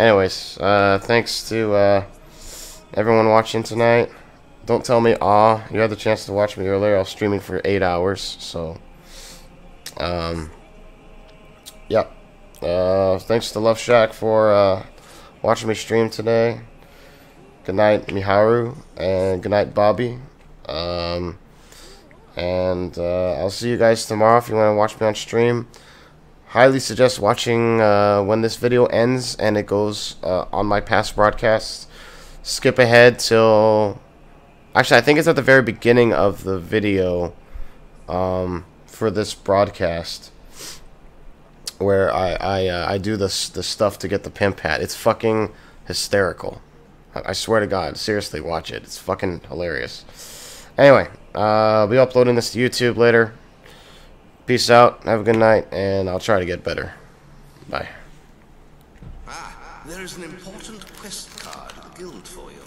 anyways, uh, thanks to uh, everyone watching tonight. Don't tell me, ah, you had the chance to watch me earlier. I was streaming for eight hours, so, um, yeah. Uh, thanks to Love Shack for uh, watching me stream today. Good night, Miharu, and good night, Bobby. Um, and uh, I'll see you guys tomorrow if you want to watch me on stream. Highly suggest watching uh, when this video ends and it goes uh, on my past broadcasts. Skip ahead till. Actually, I think it's at the very beginning of the video um, for this broadcast where I I, uh, I do this the stuff to get the pimp hat. It's fucking hysterical. I, I swear to God, seriously, watch it. It's fucking hilarious. Anyway, uh, I'll be uploading this to YouTube later. Peace out. Have a good night, and I'll try to get better. Bye. Ah, there is an important quest card the guild for you.